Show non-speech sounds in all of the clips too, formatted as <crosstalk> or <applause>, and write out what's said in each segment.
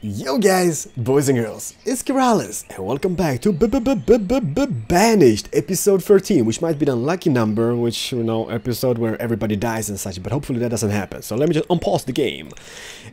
Yo guys, boys and girls, it's Keralis and welcome back to B -B -B Banished episode 13 which might be the unlucky number which you know episode where everybody dies and such but hopefully that doesn't happen. So let me just unpause the game.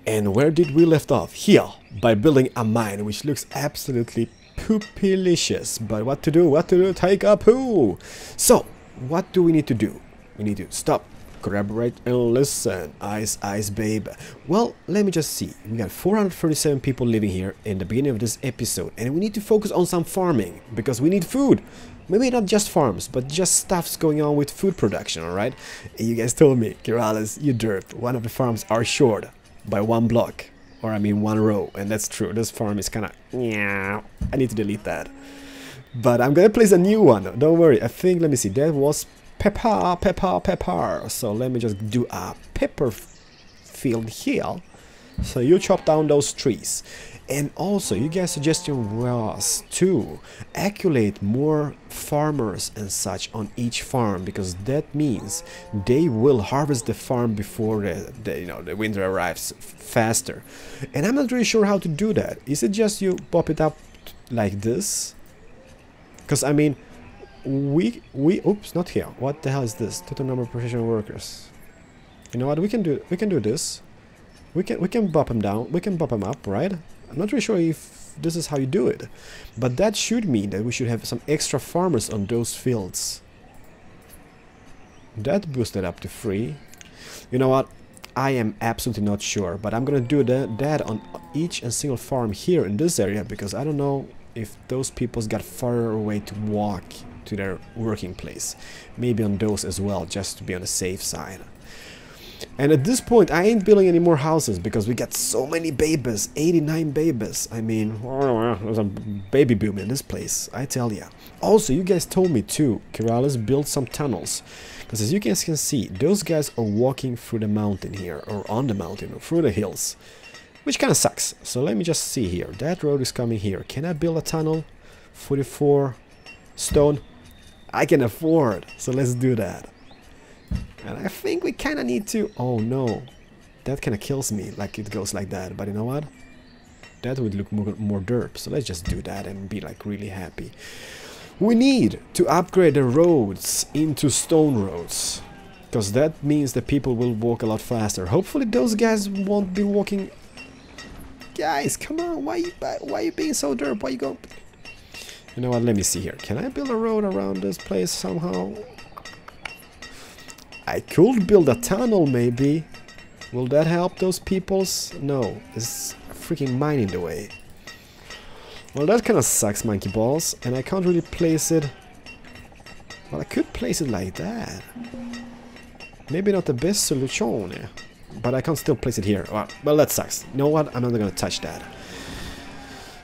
And where did we left off? Here by building a mine which looks absolutely poopylicious but what to do? What to do? Take a poo so what do we need to do? We need to stop collaborate and listen. Ice, ice, babe. Well, let me just see. We got 437 people living here in the beginning of this episode, and we need to focus on some farming because we need food. Maybe not just farms, but just stuff's going on with food production, alright? You guys told me, Keralis, you derp, one of the farms are short by one block. Or I mean one row, and that's true. This farm is kinda... Yeah, I need to delete that. But I'm gonna place a new one, don't worry. I think, let me see, that was pepper, pepper, pepper. So let me just do a pepper field here. So you chop down those trees. And also, you guys' suggestion was to accumulate more farmers and such on each farm because that means they will harvest the farm before the, the you know the winter arrives faster. And I'm not really sure how to do that. Is it just you pop it up like this? Because I mean, we we oops not here. What the hell is this? Total number of professional workers. You know what? We can do we can do this. We can we can bop them down. We can bop them up right? I'm not really sure if this is how you do it but that should mean that we should have some extra farmers on those fields. That boosted up to three. You know what? I am absolutely not sure but I'm gonna do that, that on each and single farm here in this area because I don't know if those people's got far away to walk to their working place. Maybe on those as well, just to be on the safe side. And at this point, I ain't building any more houses because we got so many babies, 89 babies. I mean, there's a baby boom in this place, I tell ya. Also, you guys told me too, Keralis built some tunnels. Because as you guys can see, those guys are walking through the mountain here, or on the mountain, or through the hills. Which kind of sucks. So let me just see here. That road is coming here. Can I build a tunnel? 44 stone. I can afford. So let's do that. And I think we kind of need to... Oh no. That kind of kills me like it goes like that. But you know what? That would look more, more derp. So let's just do that and be like really happy. We need to upgrade the roads into stone roads. Because that means that people will walk a lot faster. Hopefully those guys won't be walking... Guys, come on. Why you, why you being so derp? Why you go... You know what, let me see here. Can I build a road around this place somehow? I could build a tunnel maybe. Will that help those peoples? No, it's freaking mine in the way. Well, that kind of sucks, monkey balls. And I can't really place it... Well, I could place it like that. Maybe not the best solution. But I can't still place it here. Well, well that sucks. You know what? I'm not gonna touch that.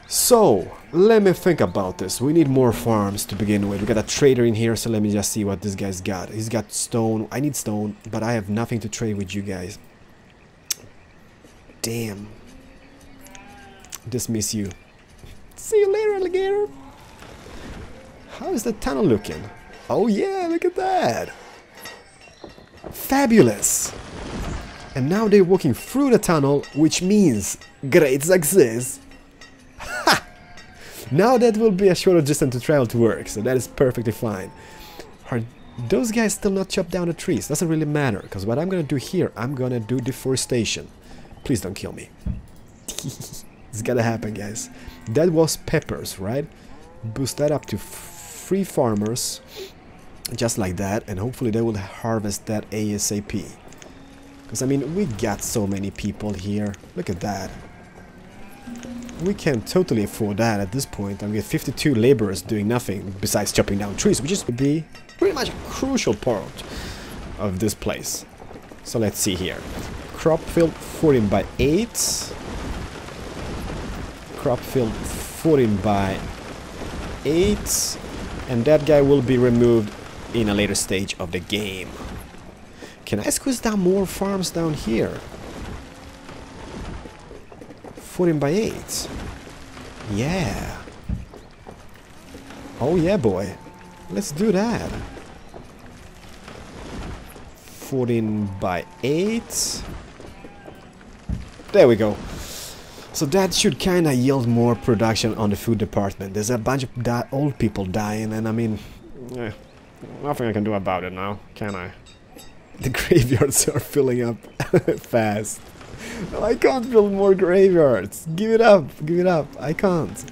So, let me think about this. We need more farms to begin with. We got a trader in here, so let me just see what this guy's got. He's got stone. I need stone, but I have nothing to trade with you guys. Damn. Dismiss you. See you later, alligator. How is the tunnel looking? Oh yeah, look at that. Fabulous. And now they're walking through the tunnel, which means great success. Now that will be a shorter distance to travel to work, so that is perfectly fine. Are those guys still not chop down the trees? Doesn't really matter, because what I'm gonna do here, I'm gonna do deforestation. Please don't kill me. <laughs> it's gotta happen, guys. That was peppers, right? Boost that up to three farmers, just like that, and hopefully they will harvest that ASAP. Because, I mean, we got so many people here. Look at that we can totally afford that at this point. I mean, 52 laborers doing nothing besides chopping down trees, which is to be pretty much a crucial part of this place. So let's see here. Crop field 14 by 8. Crop field 14 by 8. And that guy will be removed in a later stage of the game. Can I squeeze down more farms down here? 14 by 8. Yeah. Oh yeah, boy. Let's do that. 14 by 8. There we go. So that should kind of yield more production on the food department. There's a bunch of old people dying, and I mean, eh, nothing I can do about it now, can I? The graveyards are filling up <laughs> fast. I can't build more graveyards. Give it up, give it up. I can't.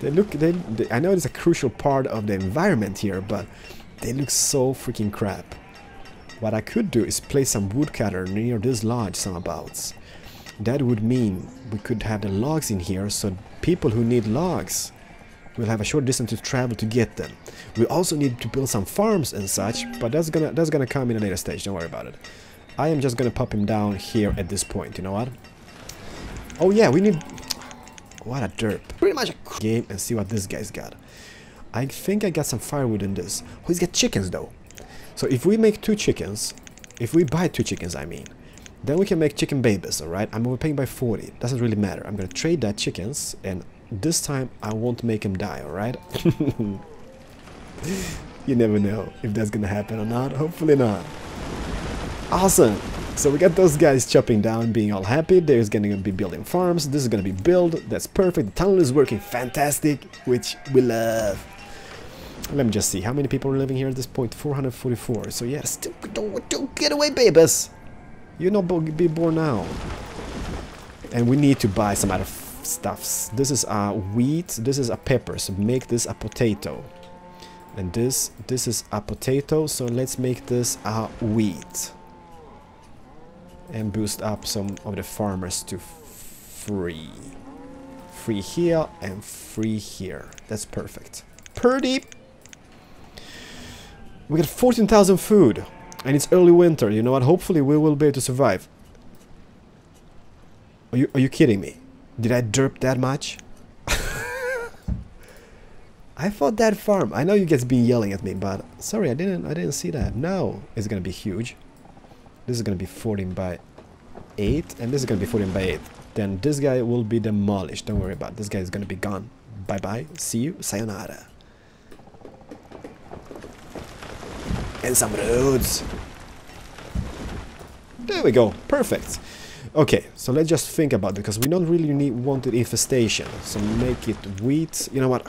They look, they, they, I know it's a crucial part of the environment here, but they look so freaking crap. What I could do is place some woodcutter near this lodge someabouts. That would mean we could have the logs in here so people who need logs will have a short distance to travel to get them. We also need to build some farms and such, but that's gonna that's gonna come in a later stage, don't worry about it. I am just gonna pop him down here at this point, you know what? Oh yeah, we need... What a derp. Pretty much a game and see what this guy's got. I think I got some firewood in this. Oh, he's got chickens though. So if we make two chickens, if we buy two chickens, I mean, then we can make chicken babies, alright? I'm overpaying by 40. Doesn't really matter. I'm gonna trade that chickens, and this time I won't make him die, alright? <laughs> you never know if that's gonna happen or not. Hopefully not. Awesome! So we got those guys chopping down, being all happy. There's gonna be building farms. This is gonna be built. That's perfect. The tunnel is working fantastic, which we love. Let me just see. How many people are living here at this point? 444. So still don't, don't get away, babies! You're not be born now. And we need to buy some other stuffs. This is a wheat. This is a pepper. So make this a potato. And this, this is a potato. So let's make this a wheat. And boost up some of the farmers to free. Free here and free here. That's perfect. Pretty. We got 14,000 food. And it's early winter, you know what? Hopefully we will be able to survive. Are you, are you kidding me? Did I derp that much? <laughs> I thought that farm. I know you guys been yelling at me, but sorry, I didn't. I didn't see that. No, it's gonna be huge. This is gonna be 14 by 8, and this is gonna be 14 by 8. Then this guy will be demolished. Don't worry about. It. This guy is gonna be gone. Bye bye. See you. Sayonara. and some roads. There we go, perfect. Okay, so let's just think about it, because we don't really need wanted infestation. So make it wheat, you know what,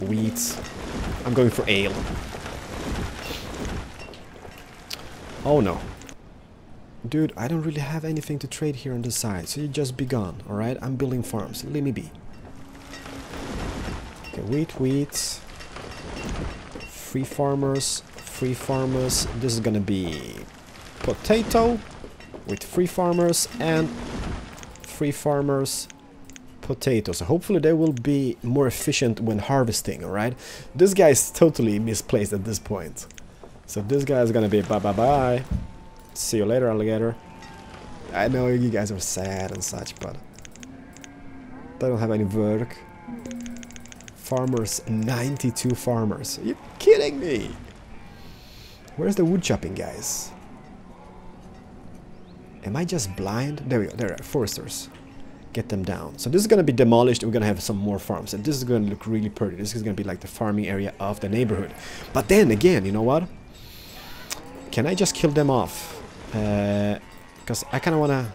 wheat. I'm going for ale. Oh no. Dude, I don't really have anything to trade here on the side, so you just be gone, alright? I'm building farms, let me be. Okay, wheat, wheat. Free farmers, free farmers. This is gonna be potato with free farmers and free farmers potatoes. Hopefully they will be more efficient when harvesting, alright? This guy is totally misplaced at this point. So this guy is gonna be bye-bye-bye. See you later, alligator. I know you guys are sad and such, but they don't have any work. Farmers, 92 farmers. Are you kidding me? Where's the wood chopping guys? Am I just blind? There we go, there are foresters. Get them down. So this is gonna be demolished, we're gonna have some more farms, and this is gonna look really pretty. This is gonna be like the farming area of the neighborhood. But then again, you know what? Can I just kill them off? Because uh, I kinda wanna...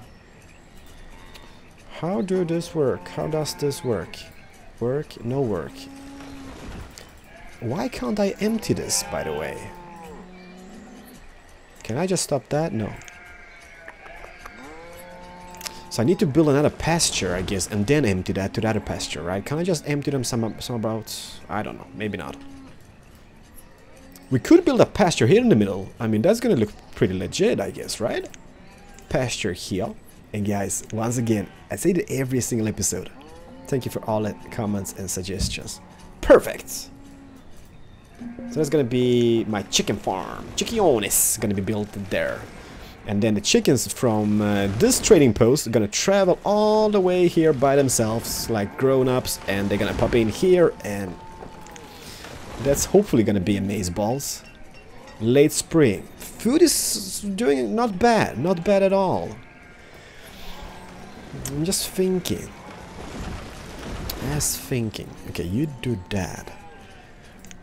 How do this work? How does this work? Work? No work. Why can't I empty this, by the way? Can I just stop that? No. So I need to build another pasture, I guess, and then empty that to the other pasture, right? Can I just empty them some, some about... I don't know, maybe not. We could build a pasture here in the middle. I mean, that's gonna look pretty legit, I guess, right? Pasture here. And guys, once again, I say it every single episode. Thank you for all the comments and suggestions. Perfect! So that's gonna be my chicken farm. Chickeones gonna be built there. And then the chickens from uh, this trading post are gonna travel all the way here by themselves, like grown-ups, and they're gonna pop in here, and that's hopefully gonna be amaze balls. Late spring. Food is doing not bad, not bad at all. I'm just thinking. As thinking. Okay, you do that.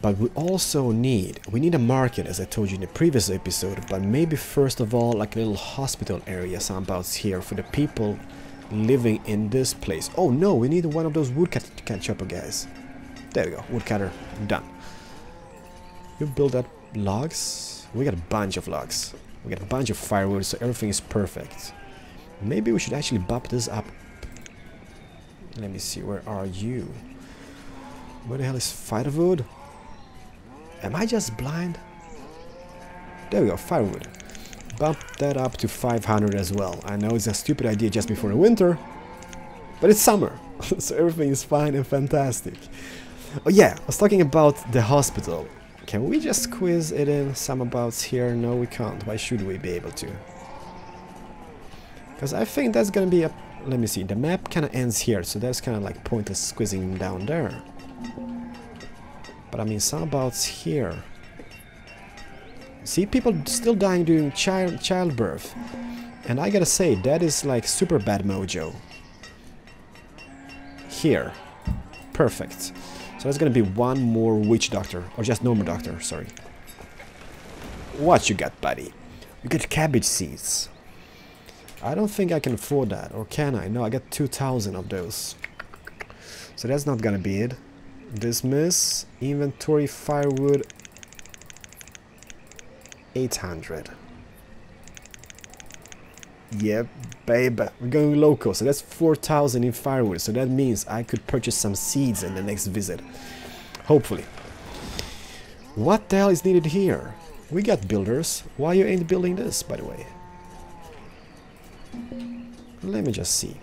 But we also need, we need a market as I told you in the previous episode, but maybe first of all like a little hospital area someabouts here for the people living in this place. Oh no, we need one of those woodcut chopper guys. There we go, woodcutter, done. You build up logs? We got a bunch of logs. We got a bunch of firewood, so everything is perfect. Maybe we should actually bump this up. Let me see, where are you? Where the hell is firewood? Am I just blind? There we go, firewood. Bump that up to 500 as well. I know it's a stupid idea just before the winter, but it's summer, <laughs> so everything is fine and fantastic. Oh yeah, I was talking about the hospital. Can we just squeeze it in some abouts here? No, we can't. Why should we be able to? Because I think that's gonna be a... Let me see, the map kind of ends here, so that's kind of like pointless squeezing down there. But I mean, some abouts here. See, people still dying during child childbirth. And I gotta say, that is like super bad mojo. Here. Perfect. So there's gonna be one more witch doctor. Or just normal doctor, sorry. What you got, buddy? You get cabbage seeds. I don't think I can afford that. Or can I? No, I got 2,000 of those. So that's not gonna be it. Dismiss. Inventory firewood 800. Yep, babe. We're going local, so that's 4,000 in firewood. So that means I could purchase some seeds in the next visit. Hopefully. What the hell is needed here? We got builders. Why you ain't building this, by the way? Let me just see.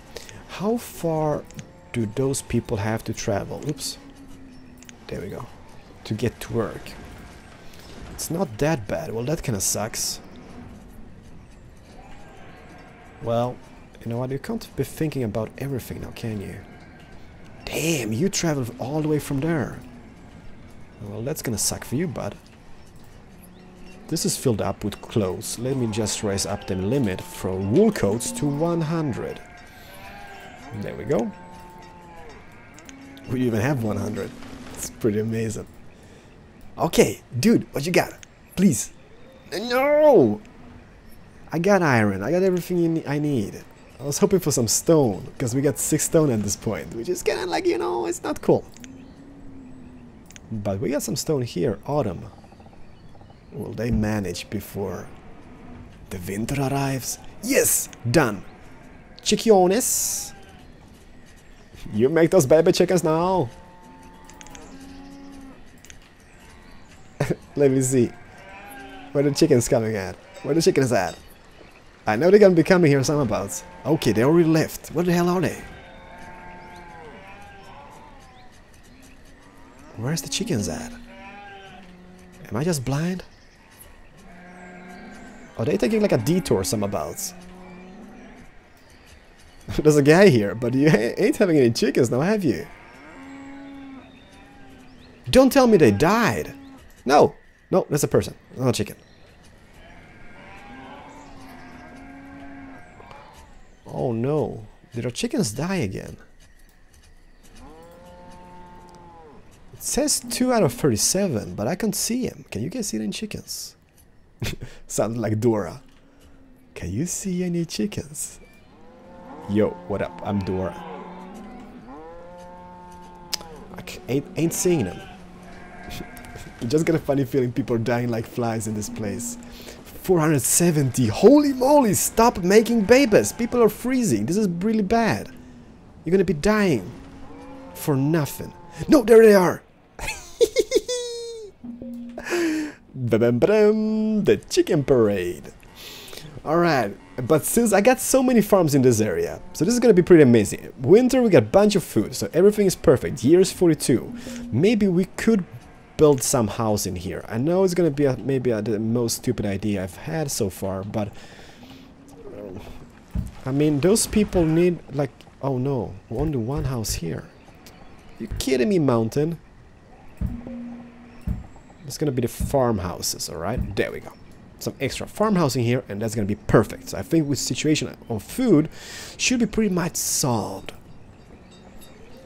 How far do those people have to travel? Oops. There we go. To get to work. It's not that bad. Well, that kind of sucks. Well, you know what? You can't be thinking about everything now, can you? Damn, you traveled all the way from there. Well, that's gonna suck for you, bud. This is filled up with clothes. Let me just raise up the limit from wool coats to 100. There we go. We even have 100. It's pretty amazing. Okay, dude, what you got? Please. No! I got iron. I got everything I need. I was hoping for some stone, because we got 6 stone at this point, which is kind of like, you know, it's not cool. But we got some stone here, autumn. Will they manage before the winter arrives? Yes! Done! Chiciones! You make those baby chickens now! <laughs> Let me see. Where the chicken's coming at? Where the chicken is at? I know they're gonna be coming here some about. Okay, they already left. Where the hell are they? Where's the chickens at? Am I just blind? Are they taking like a detour some abouts? <laughs> There's a guy here, but you ain't having any chickens now, have you? Don't tell me they died. No, no, that's a person, not a chicken. Oh no, did our chickens die again? It says 2 out of 37, but I can't see him. Can you guys see any chickens? <laughs> Sounds like Dora. Can you see any chickens? Yo, what up? I'm Dora. I ain't, ain't seeing them. <laughs> you just get a funny feeling people are dying like flies in this place. 470. Holy moly, stop making babies. People are freezing. This is really bad. You're gonna be dying for nothing. No, there they are. <laughs> the chicken parade. Alright, but since I got so many farms in this area, so this is gonna be pretty amazing. Winter we got a bunch of food, so everything is perfect. Year is 42. Maybe we could build some house in here. I know it's gonna be a, maybe a, the most stupid idea I've had so far, but... I mean, those people need, like... Oh no, only one house here. You kidding me, mountain? It's gonna be the farmhouses, alright? There we go. Some extra farmhousing here, and that's gonna be perfect. So I think with situation of food should be pretty much solved.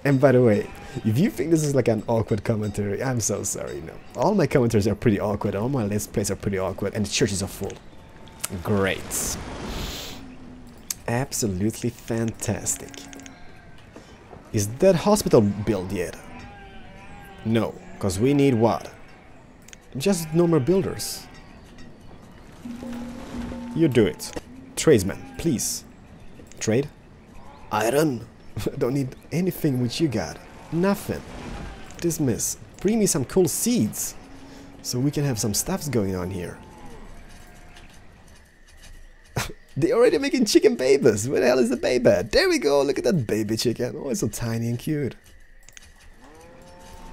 And by the way, if you think this is like an awkward commentary, I'm so sorry. No, all my commentaries are pretty awkward. All my let's plays are pretty awkward, and the churches are full. Great. Absolutely fantastic. Is that hospital built yet? No, because we need what? Just normal builders. You do it. Tradesman, please. Trade? Iron? <laughs> Don't need anything which you got. Nothing. Dismiss. Bring me some cool seeds. So we can have some stuffs going on here. <laughs> They're already making chicken babies. Where the hell is the baby? There we go. Look at that baby chicken. Oh, it's so tiny and cute.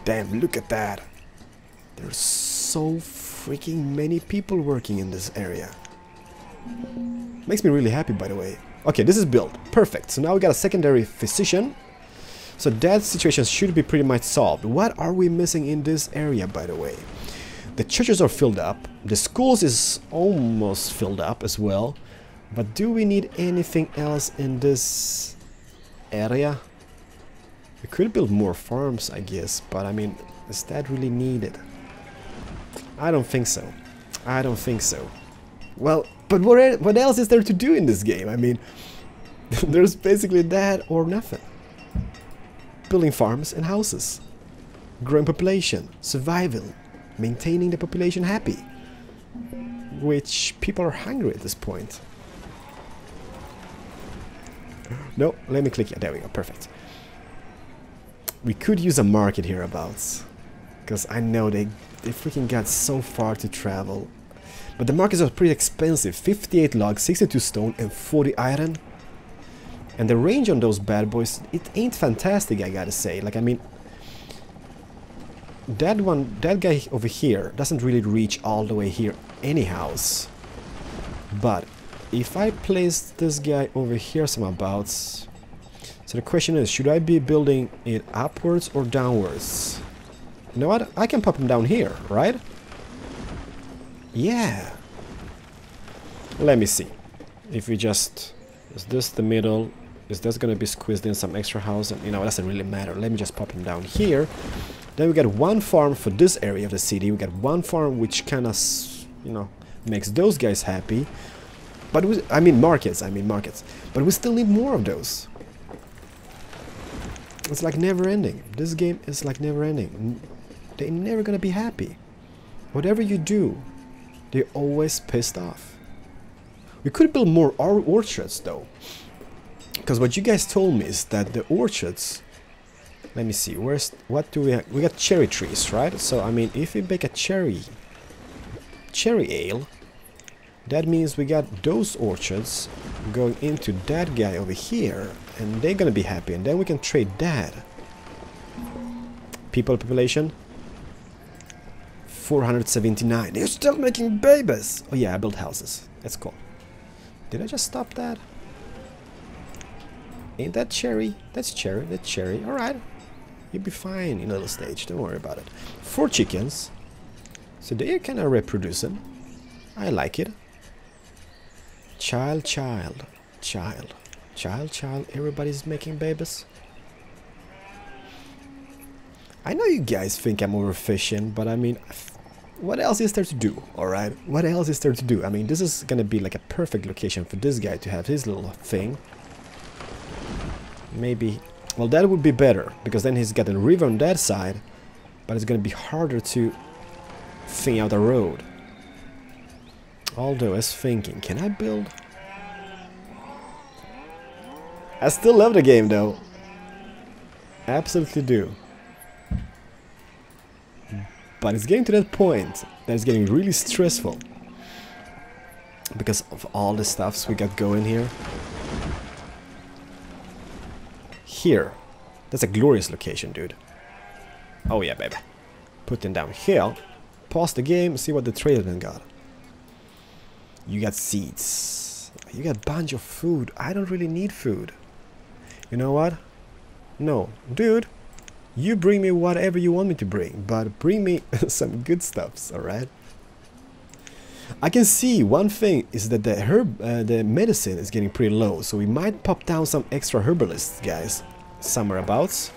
Damn, look at that. There's so freaking many people working in this area. Makes me really happy, by the way. Okay, this is built. Perfect. So now we got a secondary physician. So that situation should be pretty much solved. What are we missing in this area, by the way? The churches are filled up. The schools is almost filled up as well. But do we need anything else in this area? We could build more farms, I guess, but I mean, is that really needed? I don't think so. I don't think so. Well, but what, what else is there to do in this game? I mean, <laughs> there's basically that or nothing. Building farms and houses. Growing population, survival, maintaining the population happy. Which people are hungry at this point. No, let me click. Yeah, there we go. Perfect. We could use a market hereabouts. Because I know they, they freaking got so far to travel. But the markets are pretty expensive. 58 logs, 62 stone, and 40 iron. And the range on those bad boys, it ain't fantastic, I gotta say. Like, I mean... That one, that guy over here doesn't really reach all the way here anyhow. But if I place this guy over here someabouts... So the question is, should I be building it upwards or downwards? You know what? I can pop him down here, right? Yeah. Let me see. If we just... Is this the middle? Is this gonna be squeezed in some extra house? And, you know, it doesn't really matter. Let me just pop him down here. Then we got one farm for this area of the city. We got one farm which kind of, you know, makes those guys happy. But we, I mean markets, I mean markets. But we still need more of those. It's like never ending. This game is like never ending. They're never gonna be happy. Whatever you do, they're always pissed off. We could build more orchards though. Because what you guys told me is that the orchards... Let me see, where's... What do we have? We got cherry trees, right? So, I mean, if we make a cherry... Cherry ale... That means we got those orchards going into that guy over here. And they're gonna be happy. And then we can trade that. People population. 479. They're still making babies. Oh yeah, I built houses. That's cool. Did I just stop that? Ain't that cherry? That's cherry. That's cherry. Alright. You'll be fine in a little stage. Don't worry about it. Four chickens. So they are kind of reproducing. I like it. Child, child, child, child, child. Everybody's making babies. I know you guys think I'm overfishing, but I mean, what else is there to do, alright? What else is there to do? I mean, this is gonna be like a perfect location for this guy to have his little thing. Maybe... Well, that would be better, because then he's got a river on that side, but it's gonna be harder to thing out a road. Although, as thinking, can I build? I still love the game, though. Absolutely do. But it's getting to that point that it's getting really stressful. Because of all the stuffs we got going here. Here. That's a glorious location, dude. Oh yeah, baby. Put them down here. Pause the game, see what the tradesman got. You got seeds. You got bunch of food. I don't really need food. You know what? No. Dude, you bring me whatever you want me to bring, but bring me <laughs> some good stuffs, alright? I can see one thing is that the herb, uh, the medicine is getting pretty low, so we might pop down some extra herbalists, guys, somewhere abouts.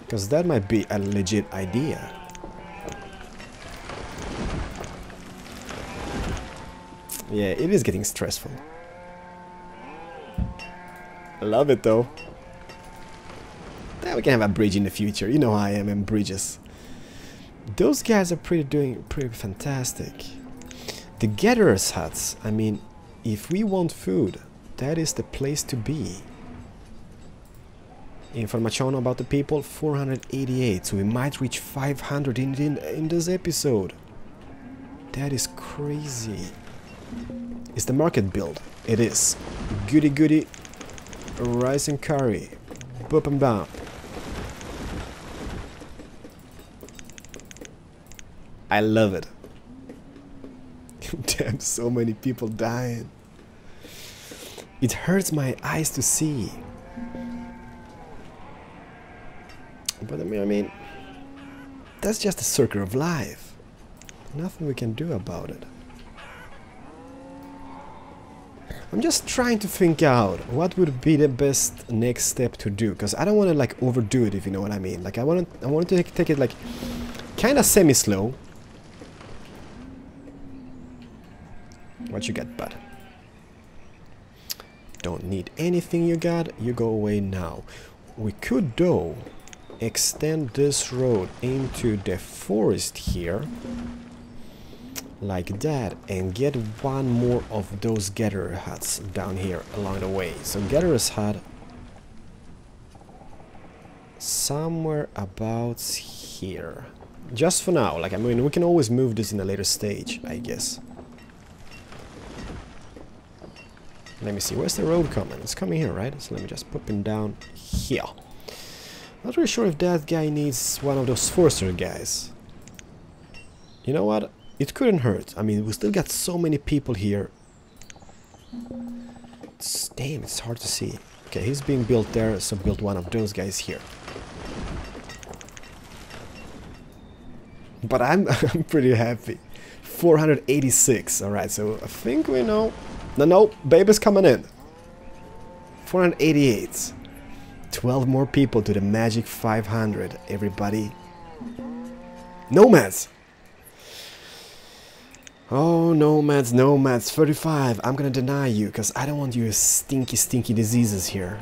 Because that might be a legit idea. Yeah, it is getting stressful. I love it though. We can have a bridge in the future. You know how I am in bridges. Those guys are pretty doing pretty fantastic. The gatherers huts, I mean, if we want food, that is the place to be. Information about the people, 488, so we might reach 500 in, in, in this episode. That is crazy. Is the market build? It is. Goody goody, rice and curry, boop and bop. I love it. <laughs> Damn, so many people dying. It hurts my eyes to see. But I mean, I mean, that's just a circle of life. Nothing we can do about it. I'm just trying to think out what would be the best next step to do, because I don't want to like overdo it, if you know what I mean. Like I want to, I want to take, take it like kind of semi-slow, What you get, bud? Don't need anything you got, you go away now. We could, though, extend this road into the forest here. Like that, and get one more of those gatherer huts down here along the way. So gatherer's hut somewhere about here. Just for now, like I mean we can always move this in a later stage, I guess. Let me see, where's the road coming? It's coming here, right? So let me just put him down here. Not really sure if that guy needs one of those Forester guys. You know what? It couldn't hurt. I mean, we still got so many people here. It's, damn, it's hard to see. Okay, he's being built there, so build one of those guys here. But I'm, <laughs> I'm pretty happy. 486, alright, so I think we know no, no, baby's coming in. 488. 12 more people to the magic 500, everybody. Nomads! Oh, nomads, nomads, 35. I'm gonna deny you, because I don't want your stinky, stinky diseases here.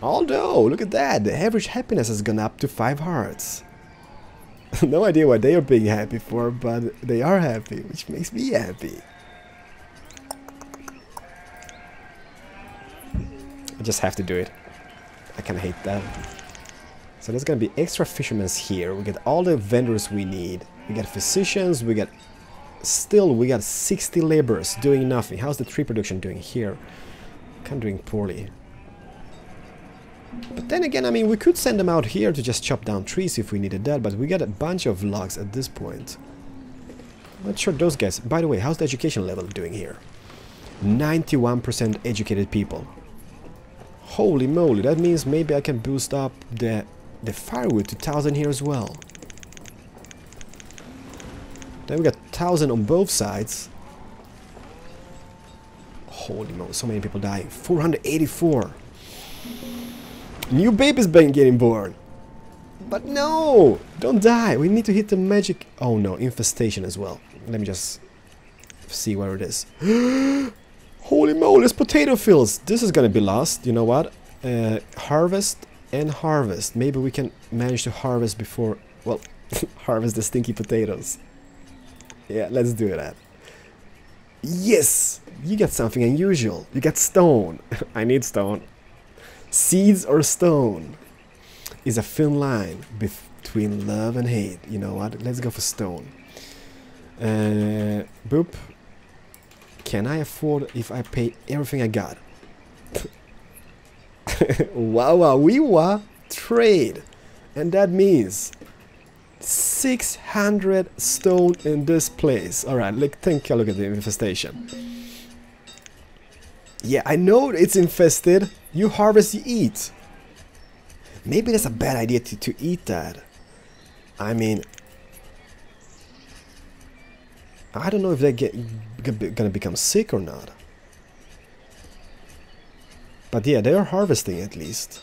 Although, look at that, the average happiness has gone up to 5 hearts. <laughs> no idea what they are being happy for, but they are happy, which makes me happy. I just have to do it. I kinda hate that. So there's gonna be extra fishermen here. We get all the vendors we need. We get physicians, we get... Still, we got 60 laborers doing nothing. How's the tree production doing here? Kind of doing poorly. But then again, I mean, we could send them out here to just chop down trees if we needed that, but we got a bunch of logs at this point. Not sure those guys... By the way, how's the education level doing here? 91% educated people. Holy moly, that means maybe I can boost up the, the firewood to 1000 here as well. Then we got 1000 on both sides. Holy moly, so many people dying. 484. New babies been getting born. But no! Don't die! We need to hit the magic... Oh no, infestation as well. Let me just see where it is. <gasps> Holy moly, it's potato fields! This is gonna be lost, you know what? Uh, harvest and harvest. Maybe we can manage to harvest before... Well, <laughs> harvest the stinky potatoes. Yeah, let's do that. Yes! You got something unusual. You got stone. <laughs> I need stone. Seeds or stone is a thin line between love and hate. You know what? Let's go for stone. Uh, boop. Can I afford if I pay everything I got? <laughs> wow, wow, we were trade. And that means 600 stone in this place. Alright, like, take a look at the infestation. Yeah, I know it's infested. You harvest, you eat. Maybe that's a bad idea to, to eat that. I mean, I don't know if they get gonna become sick or not. But yeah, they are harvesting at least.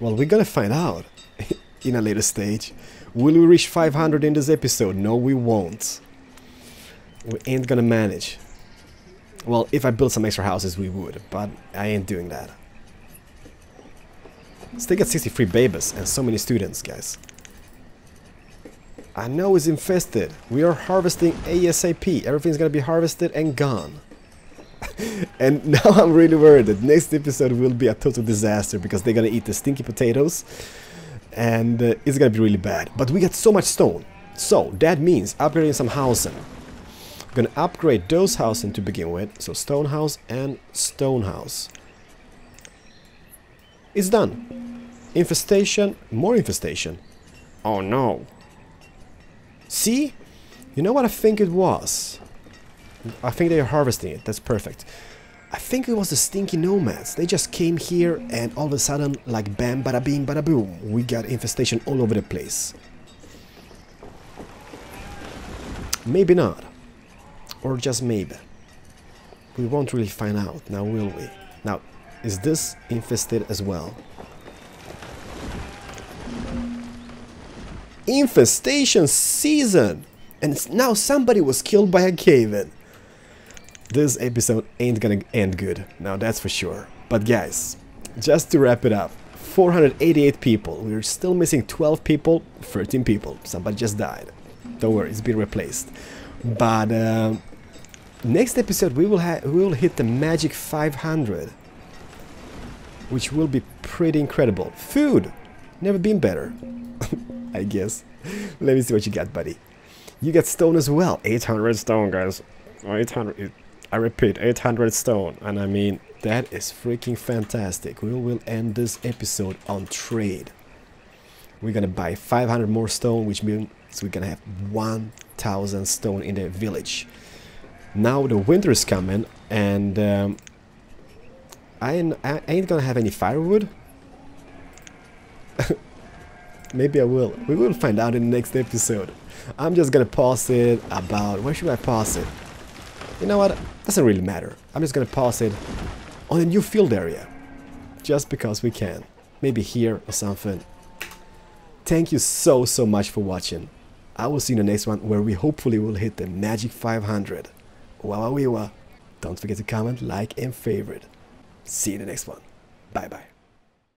Well, we're gonna find out <laughs> in a later stage. Will we reach 500 in this episode? No, we won't. We ain't gonna manage. Well, if I built some extra houses, we would, but I ain't doing that. Still got 63 babies and so many students, guys. I know it's infested. We are harvesting ASAP. Everything's gonna be harvested and gone. <laughs> and <laughs> now I'm really worried that next episode will be a total disaster because they're gonna eat the stinky potatoes and uh, it's gonna be really bad. But we got so much stone. So that means upgrading some housing. I'm gonna upgrade those housing to begin with. So stone house and stone house. It's done. Infestation, more infestation. Oh no. See? You know what I think it was? I think they are harvesting it. That's perfect. I think it was the stinky nomads. They just came here and all of a sudden, like bam, bada bing, bada boom, we got infestation all over the place. Maybe not. Or just maybe. We won't really find out, now will we? Now, is this infested as well? Infestation season! And now somebody was killed by a cave-in. This episode ain't gonna end good, now that's for sure. But guys, just to wrap it up, 488 people, we're still missing 12 people, 13 people, somebody just died. Don't worry, it's been replaced. But uh, next episode we will we will hit the magic 500, which will be pretty incredible. Food, never been better, <laughs> I guess. Let me see what you got, buddy. You got stone as well, 800 stone, guys. 800. I repeat, 800 stone. And I mean, that is freaking fantastic. We will end this episode on trade. We're gonna buy 500 more stone, which means we're gonna have 1000 stone in the village. Now the winter is coming, and um, I, ain't, I ain't gonna have any firewood. <laughs> Maybe I will. We will find out in the next episode. I'm just gonna pause it about... Where should I pause it? You know what? Doesn't really matter. I'm just gonna pause it on a new field area. Just because we can. Maybe here or something. Thank you so, so much for watching. I will see you in the next one where we hopefully will hit the magic 500. Wawawiwa. Don't forget to comment, like and favorite. See you in the next one. Bye bye.